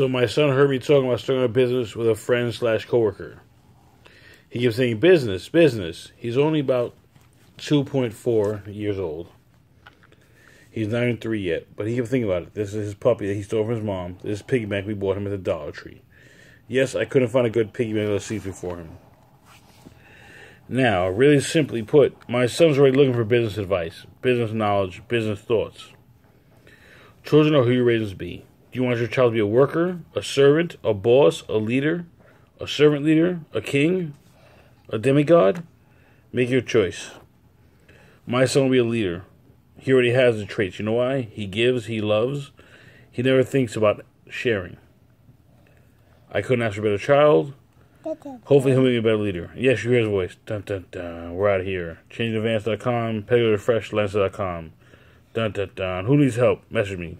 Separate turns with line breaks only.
So my son heard me talking about starting a business with a friend slash coworker. He kept saying business, business. He's only about two point four years old. He's not even three yet, but he kept thinking about it. This is his puppy that he stole from his mom. This is piggy bank we bought him at the Dollar Tree. Yes, I couldn't find a good piggy bank to see for him. Now, really simply put, my son's already looking for business advice, business knowledge, business thoughts. Children are who you raise to be. Do you want your child to be a worker, a servant, a boss, a leader, a servant leader, a king, a demigod? Make your choice. My son will be a leader. He already has the traits. You know why? He gives, he loves, he never thinks about sharing. I couldn't ask for a better child. Hopefully, he'll me a better leader. Yes, you hear his voice. Dun dun dun. We're out of here. ChangeAdvance.com, PegaRefreshLens.com. Dun dun dun. Who needs help? Message me.